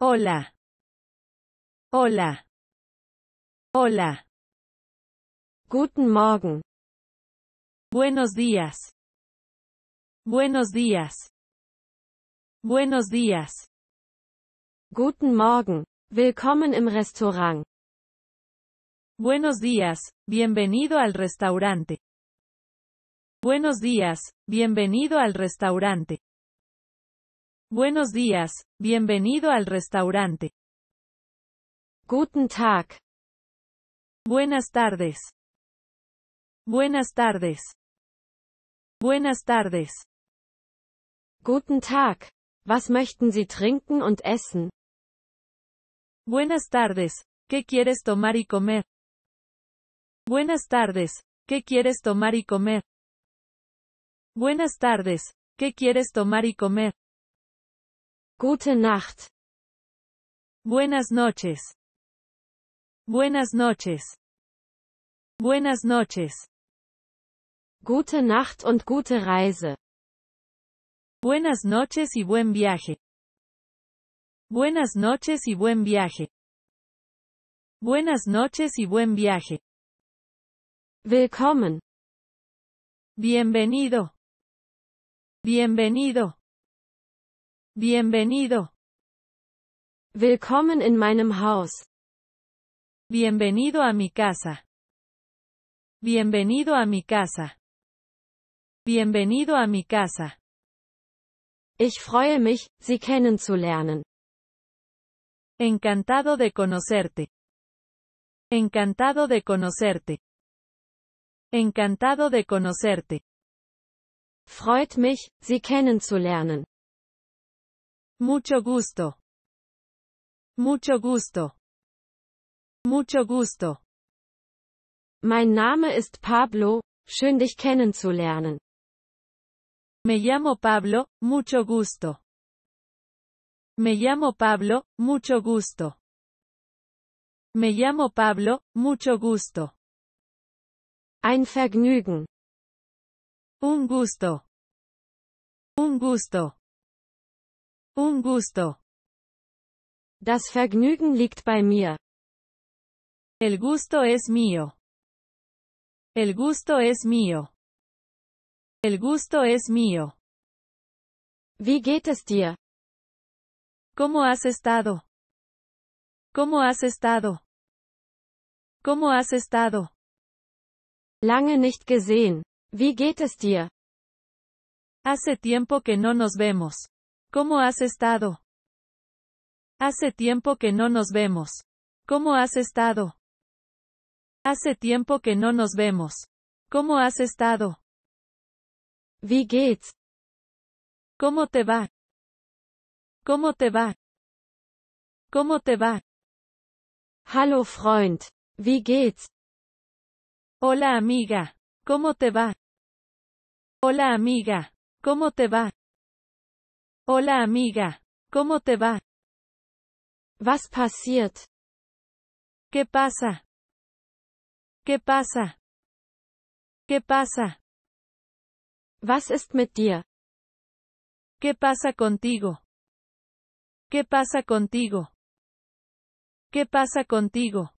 Hola. Hola. Hola. Guten Morgen. Buenos días. Buenos días. Buenos días. Guten Morgen. Willkommen im Restaurant. Buenos días, bienvenido al restaurante. Buenos días, bienvenido al restaurante. Buenos días, bienvenido al restaurante. Guten Tag. Buenas tardes. Buenas tardes. Buenas tardes. Guten Tag. Was möchten Sie trinken und essen? Buenas tardes. ¿Qué quieres tomar y comer? Buenas tardes. ¿Qué quieres tomar y comer? Buenas tardes. ¿Qué quieres tomar y comer? Gute Nacht. Buenas noches. Buenas noches. Buenas noches. Gute Nacht und gute Reise. Buenas noches y buen viaje. Buenas noches y buen viaje. Buenas noches y buen viaje. Willkommen. Bienvenido. Bienvenido. Bienvenido. Willkommen in meinem Haus. Bienvenido a mi casa. Bienvenido a mi casa. Bienvenido a mi casa. Ich freue mich, Sie kennenzulernen. Encantado de conocerte. Encantado de conocerte. Encantado de conocerte. Freut mich, Sie kennenzulernen. Mucho gusto. Mucho gusto. Mucho gusto. Mein Name ist Pablo, schön dich kennenzulernen. Me llamo Pablo, mucho gusto. Me llamo Pablo, mucho gusto. Me llamo Pablo, mucho gusto. Ein Vergnügen. Un gusto. Un gusto. Un gusto. Das Vergnügen liegt bei mir. El gusto es mío. El gusto es mío. El gusto es mío. Wie geht es dir? ¿Cómo has estado? ¿Cómo has estado? ¿Cómo has estado? Lange nicht gesehen. Wie geht es dir? Hace tiempo que no nos vemos. ¿Cómo has estado? Hace tiempo que no nos vemos. ¿Cómo has estado? Hace tiempo que no nos vemos. ¿Cómo has estado? Wie geht's? ¿Cómo te va? ¿Cómo te va? ¿Cómo te va? Hallo Freund. Wie geht's? Hola amiga. ¿Cómo te va? Hola amiga. ¿Cómo te va? Hola amiga. ¿Cómo te va? Was passiert? ¿Qué pasa? ¿Qué pasa? ¿Qué pasa? Was ist mit dir? ¿Qué pasa contigo? ¿Qué pasa contigo? ¿Qué pasa contigo?